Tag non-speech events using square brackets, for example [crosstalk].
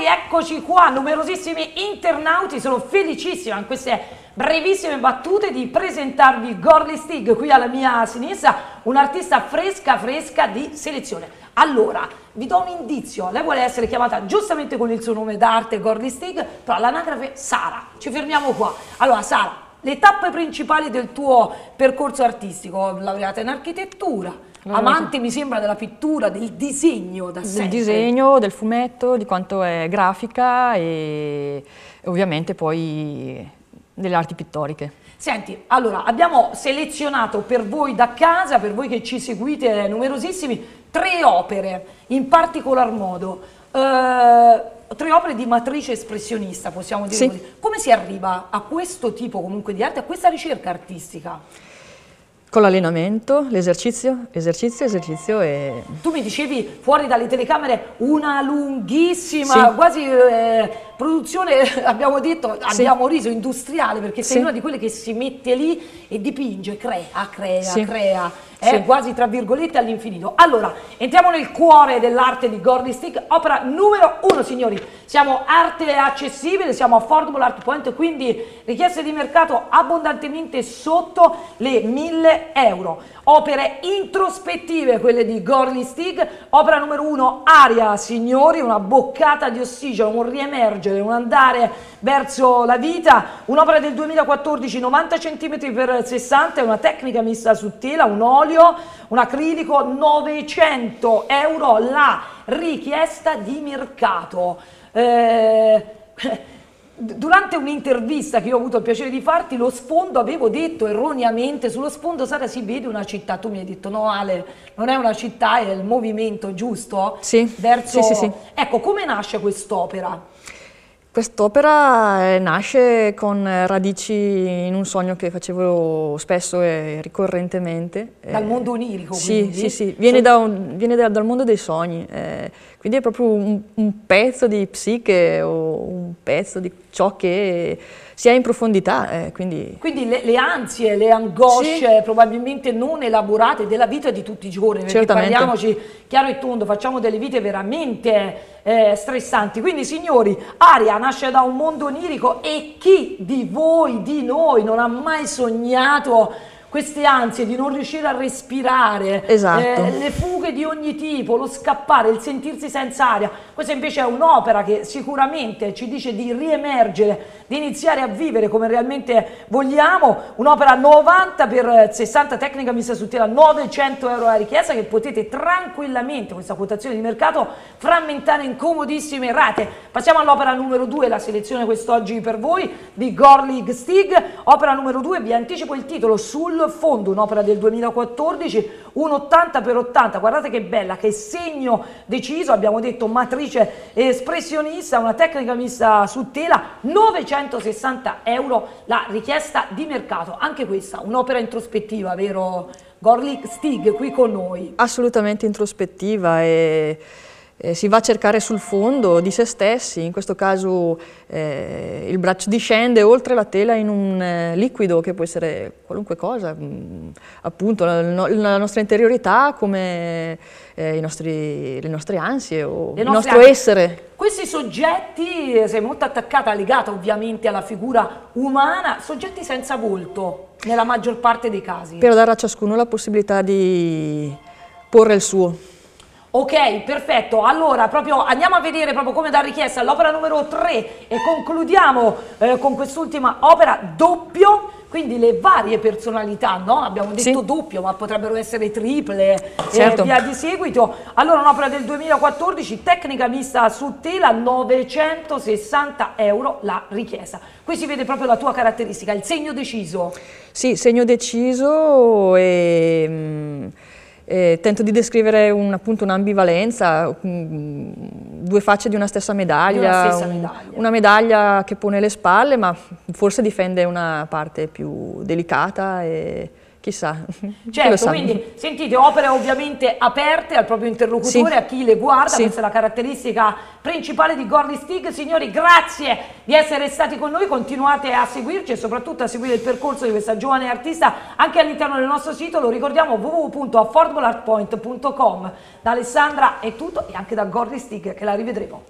Ed eccoci qua, numerosissimi internauti, sono felicissima in queste brevissime battute di presentarvi Gorly Stig qui alla mia sinistra, un'artista fresca fresca di selezione. Allora, vi do un indizio, lei vuole essere chiamata giustamente con il suo nome d'arte Gorly Stig, però l'anagrafe Sara, ci fermiamo qua. Allora Sara, le tappe principali del tuo percorso artistico, laureata in architettura, Amante mi sembra della pittura, del disegno da sempre. Del disegno, del fumetto, di quanto è grafica e ovviamente poi delle arti pittoriche. Senti, allora abbiamo selezionato per voi da casa, per voi che ci seguite numerosissimi, tre opere in particolar modo. Uh, tre opere di matrice espressionista, possiamo dire sì. così. Come si arriva a questo tipo comunque di arte, a questa ricerca artistica? Con l'allenamento, l'esercizio, esercizio, esercizio e... Tu mi dicevi fuori dalle telecamere una lunghissima, sì. quasi eh, produzione, [laughs] abbiamo detto, sì. abbiamo riso, industriale, perché sei sì. una di quelle che si mette lì e dipinge, crea, crea, crea, eh, quasi tra virgolette all'infinito. Allora, entriamo nel cuore dell'arte di Gordy Stick, opera numero uno, signori. Siamo arte accessibile, siamo affordable art point, quindi richieste di mercato abbondantemente sotto le 1000 euro. Opere introspettive, quelle di Gorley Stig. Opera numero uno, aria, signori, una boccata di ossigeno, un riemergere, un andare verso la vita. Un'opera del 2014, 90 cm per 60, una tecnica mista su tela, un olio, un acrilico, 900 euro la richiesta di mercato. Eh, [laughs] Durante un'intervista che io ho avuto il piacere di farti, lo sfondo avevo detto erroneamente, sullo sfondo Sara si vede una città, tu mi hai detto no Ale, non è una città, è il movimento giusto? Sì, Verso... sì, sì, sì. Ecco, come nasce quest'opera? Quest'opera eh, nasce con radici in un sogno che facevo spesso e ricorrentemente. Dal mondo onirico Sì, quindi? sì, sì, viene, da un, viene da, dal mondo dei sogni, eh, quindi è proprio un, un, pezzo di psiche o un pezzo di ciò che si è in profondità. Eh, quindi quindi le, le, ansie, le angosce sì. probabilmente non elaborate della vita di tutti i giorni, perché Certamente. parliamoci chiaro e tondo, facciamo delle vite veramente eh, stressanti. Quindi signori, Aria nasce da un mondo onirico e chi di voi, di noi, non ha mai sognato queste ansie di non riuscire a respirare, esatto. eh, le fughe di ogni tipo, lo scappare, il sentirsi senza aria. Questa invece è un'opera che sicuramente ci dice di riemergere, di iniziare a vivere come realmente vogliamo. Un'opera 90 per 60 tecnica messa su tela, 900 euro la richiesta che potete tranquillamente, questa quotazione di mercato, frammentare in comodissime rate. Passiamo all'opera numero 2, la selezione quest'oggi per voi di Gorlig Stig. Opera numero 2, vi anticipo il titolo sul fondo, un'opera del 2014, un 80 per 80, guardate che bella, che segno deciso, abbiamo detto matrice espressionista, una tecnica messa su tela, 960 euro la richiesta di mercato, anche questa un'opera introspettiva, vero Gorlik Stig qui con noi? Assolutamente introspettiva e eh, si va a cercare sul fondo di se stessi, in questo caso eh, il braccio discende oltre la tela in un eh, liquido che può essere qualunque cosa, mh, mm, appunto la, la, nostra interiorità come eh, nostri, le nostre ansie o le il nostro ansie. essere. Questi soggetti, eh, sei molto attaccata, legata ovviamente alla figura umana, soggetti senza volto nella maggior parte dei casi. Per dare a ciascuno la possibilità di porre il suo. Ok, perfetto. Allora, proprio andiamo a vedere proprio come da richiesta l'opera numero 3 e concludiamo eh, con quest'ultima opera doppio. Quindi le varie personalità, no? Abbiamo detto sì. doppio, ma potrebbero essere triple certo. e via di seguito. Allora, un'opera del 2014, tecnica mista su tela, 960 euro la richiesta. Qui si vede proprio la tua caratteristica, il segno deciso. Sì, segno deciso e... Mm, eh, tento di descrivere un, appunto un'ambivalenza, un, due facce di una stessa medaglia, una, stessa medaglia. Un, una medaglia che pone le spalle ma forse difende una parte più delicata e, chissà. [laughs] Certo, quindi sentite, opere ovviamente aperte al proprio interlocutore, sì. a chi le guarda, sì. questa è la caratteristica principale di Gordy Stig. Signori, grazie di essere stati con noi, continuate a seguirci e soprattutto a seguire il percorso di questa giovane artista anche all'interno del nostro sito, lo ricordiamo www.affordableartpoint.com. Da Alessandra è tutto e anche da Gordy Stig che la rivedremo.